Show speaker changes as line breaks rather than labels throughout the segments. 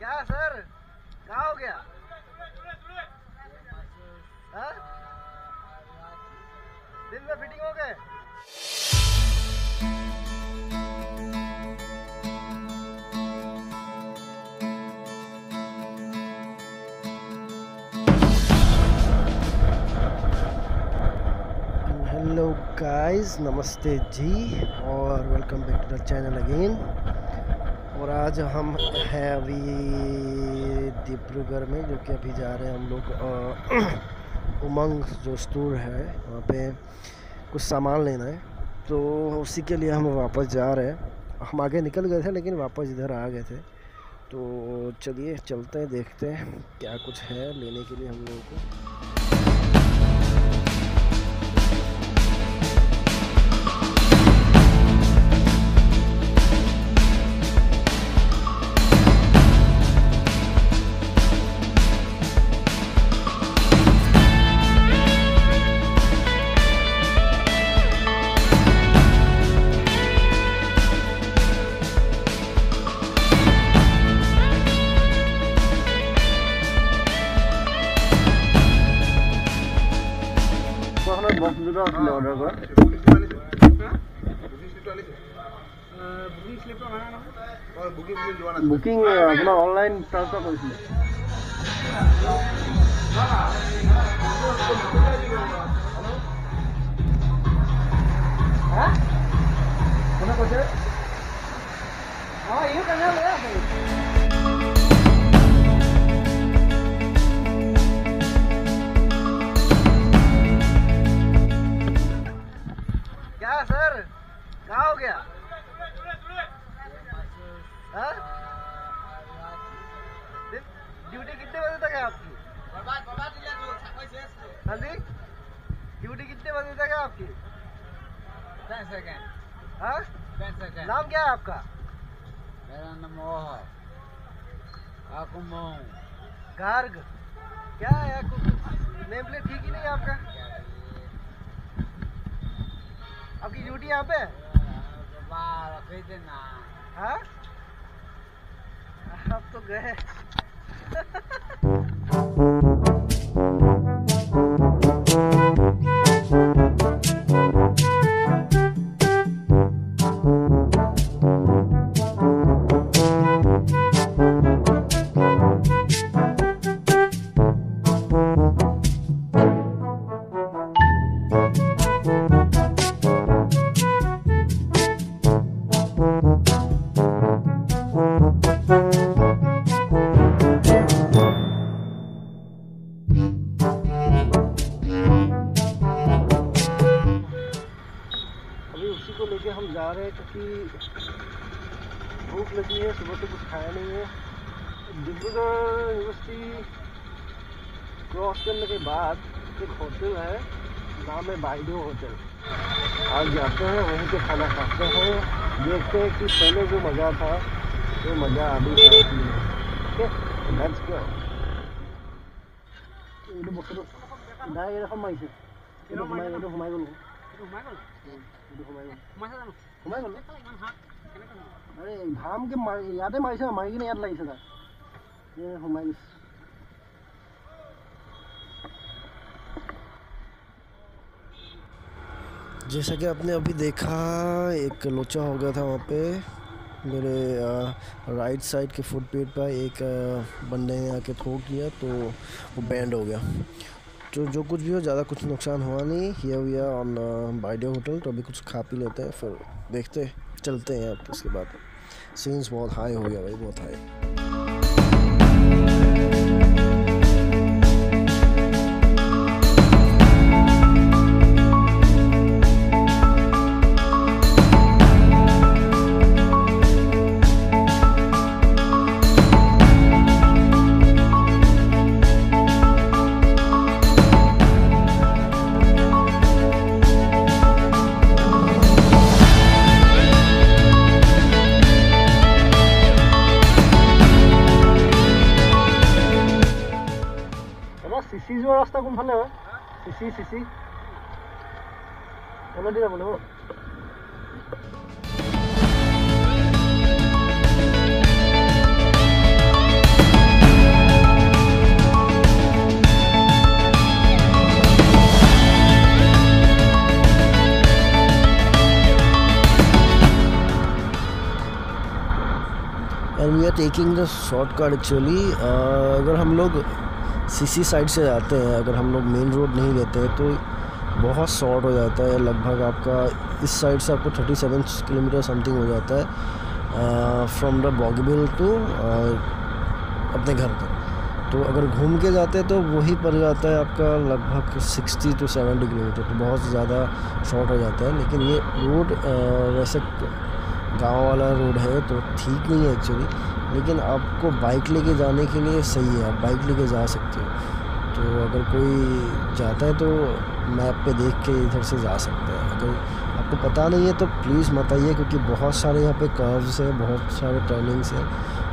क्या सर? कहा हो गया? हाँ? दिन में फिटिंग हो गए? हेलो गाइस नमस्ते जी, और welcome back to the channel again और आज हम हैं अभी डिब्रूगढ़ में, जो कि अभी जा रहे हैं हम लोग उमंग जो स्टोर है, वहाँ पे कुछ सामान लेना है। तो उसी के लिए हम वापस जा रहे हैं। हम आगे निकल गए थे, लेकिन वापस इधर आ गए थे। तो चलिए, चलते हैं, देखते हैं क्या कुछ है लेने के लिए हम लोगों को। লিটাৰ আছিলে অৰ্ডাৰ কৰা। বুকিং আপোনাৰ অনলাইন ট্ৰান্সফাৰ কৰিছিলে। नाम क्या है आपका?
मेरा नाम आकुमों
गार्ग। क्या है नेम प्लेट ठीक ही नहीं है आपका? आपकी ड्यूटी यहाँ पे है?
देना
हाँ? आप तो गए। उसी को लेके हम जा रहे हैं क्योंकि भूख लगी है सुबह से कुछ खाया नहीं है डिब्रूगढ़ यूनिवर्सिटी क्रॉस करने के बाद एक होटल है नाम है बाइडो होटल आज जाते हैं वहीं पे खाना खाते हैं देखते हैं कि पहले जो मज़ा था वो मज़ा अभी है कि नहीं। ओके लेट्स गो এইটো বস্তুটো ডাইৰেক্ট এডোখৰ মাৰিছে এইটো সোমাই এইটো সোমাই গ'ল এইটো সোমাই গ'ল সোমাই গ'ল আৰে ঘামকে মাৰি ইয়াতে মাৰিছে ন, মাৰি কিনে ইয়াত লাগিছে তাৰ এই সোমাই গৈছে जैसा कि आपने अभी देखा एक लोचा हो गया था वहाँ पे मेरे राइट साइड के फुट पेट पर एक अ, बंदे ने आके ठोक दिया तो वो बैंड हो गया तो जो कुछ भी हो, ज़्यादा कुछ नुकसान हुआ नहीं। ये हुआ ऑन बाइडियो होटल तो अभी कुछ खा पी लेते हैं, फिर देखते चलते हैं अब उसके बाद। सीन्स बहुत हाई हो गया भाई, बहुत हाई ৰাস্তা কোনফালে হয় চিচি চিচি ওলাই দি যাব লাগিব and we are taking the shortcut actually अगर हम लोग सीसी साइड से जाते हैं, अगर हम लोग मेन रोड नहीं लेते हैं तो बहुत शॉर्ट हो जाता है, लगभग आपका इस साइड से आपको 37 किलोमीटर समथिंग हो जाता है फ्रॉम द बॉगीबिल टू अपने घर तक। तो अगर घूम के जाते हैं तो वही पड़ जाता है आपका लगभग 60 टू 70 किलोमीटर तो बहुत ज़्यादा शॉर्ट हो जाता है। लेकिन ये रोड वैसे गाँव वाला रोड है तो ठीक नहीं है एक्चुअली लेकिन आपको बाइक लेके जाने के लिए सही है, आप बाइक लेके जा सकते हो। तो अगर कोई जाता है तो मैप पे देख के इधर से जा सकता है। अगर आपको पता नहीं है तो प्लीज़ मत आइए, क्योंकि बहुत सारे यहाँ पे कर्व्स हैं, बहुत सारे टर्निंग्स हैं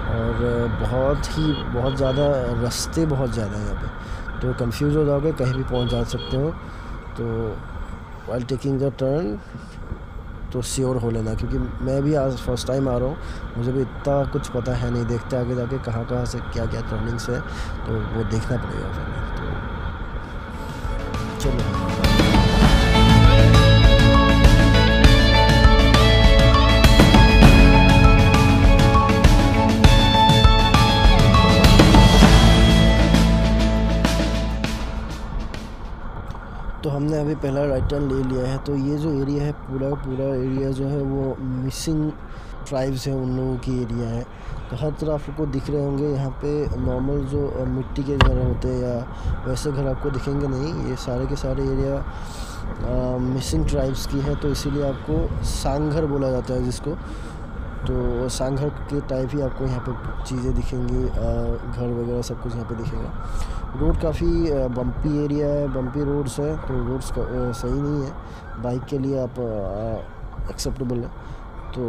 और बहुत ही, बहुत ज़्यादा रास्ते बहुत ज़्यादा हैं यहाँ पे। तो कंफ्यूज हो जाओगे, कहीं भी पहुँच जा सकते हो। तो वाइल टेकिंग द टर्न तो श्योर हो लेना, क्योंकि मैं भी आज फ़र्स्ट टाइम आ रहा हूँ। मुझे भी इतना कुछ पता है नहीं, देखते आगे जाके कहाँ कहाँ से क्या क्या ट्रेनिंग्स है तो वो देखना पड़ेगा फिर। तो चलो। तो हमने अभी पहला राइट टर्न ले लिया है। तो ये जो एरिया है, पूरा पूरा एरिया जो है, वो मिसिंग ट्राइब्स है, उन लोगों की एरिया है। तो हर तरफ़ आपको दिख रहे होंगे, यहाँ पे नॉर्मल जो मिट्टी के घर होते हैं या वैसे घर आपको दिखेंगे नहीं। ये सारे के सारे एरिया मिसिंग ट्राइब्स की है तो इसीलिए आपको सांघर बोला जाता है जिसको। तो सांघर के टाइप ही आपको यहाँ पे चीज़ें दिखेंगी घर वगैरह सब कुछ यहाँ पे दिखेगा। रोड काफ़ी बम्पी एरिया है बम्पी रोड्स है तो रोड्स सही नहीं है। बाइक के लिए आप एक्सेप्टेबल है। तो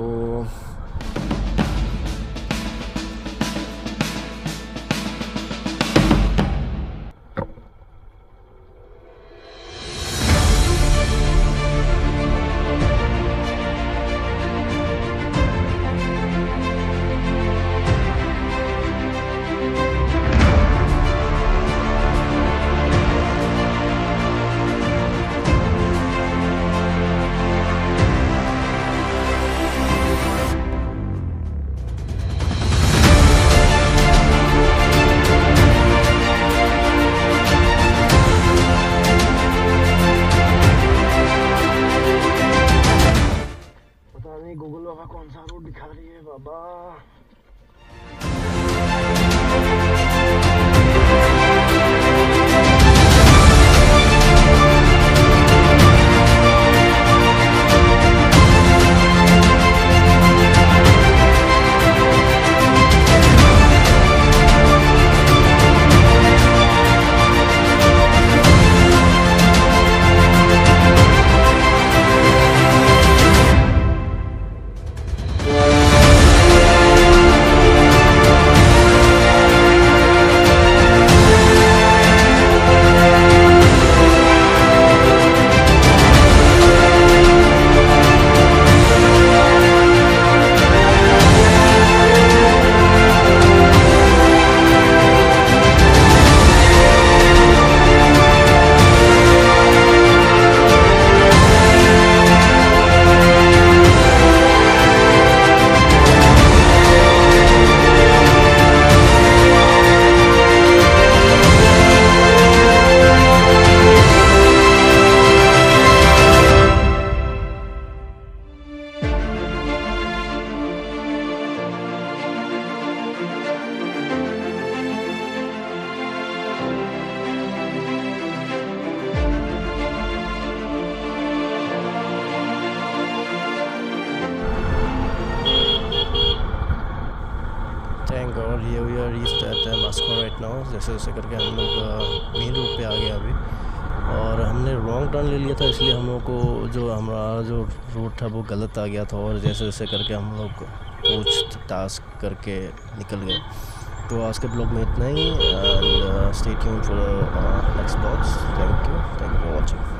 जैसे जैसे करके हम लोग मेन रोड पे आ गए अभी। और हमने रॉन्ग टर्न ले लिया था, इसलिए हम लोग को जो हमारा जो रूट था वो गलत आ गया था और जैसे जैसे करके हम लोग पूछ टास्क करके निकल गए। तो आज के ब्लॉग में इतना ही and stay tune for next blogs thank you thank you for watching